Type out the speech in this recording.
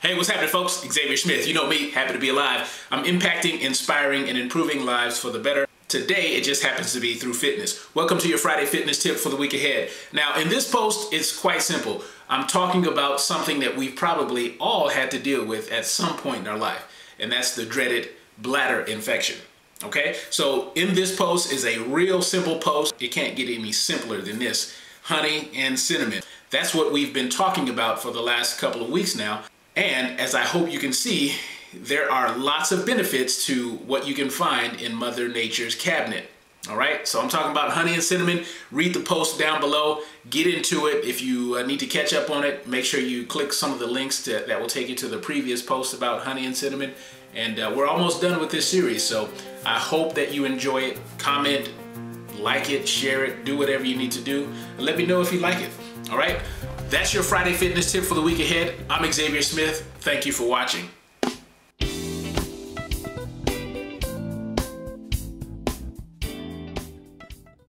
Hey, what's happening, folks? Xavier Smith. You know me, happy to be alive. I'm impacting, inspiring, and improving lives for the better. Today, it just happens to be through fitness. Welcome to your Friday fitness tip for the week ahead. Now, in this post, it's quite simple. I'm talking about something that we've probably all had to deal with at some point in our life, and that's the dreaded bladder infection. Okay, so in this post is a real simple post. It can't get any simpler than this. Honey and cinnamon. That's what we've been talking about for the last couple of weeks now. And as I hope you can see, there are lots of benefits to what you can find in Mother Nature's cabinet. All right, so I'm talking about honey and cinnamon. Read the post down below, get into it. If you uh, need to catch up on it, make sure you click some of the links to, that will take you to the previous post about honey and cinnamon. And uh, we're almost done with this series, so I hope that you enjoy it. Comment, like it, share it, do whatever you need to do. Let me know if you like it. All right? That's your Friday fitness tip for the week ahead. I'm Xavier Smith. Thank you for watching.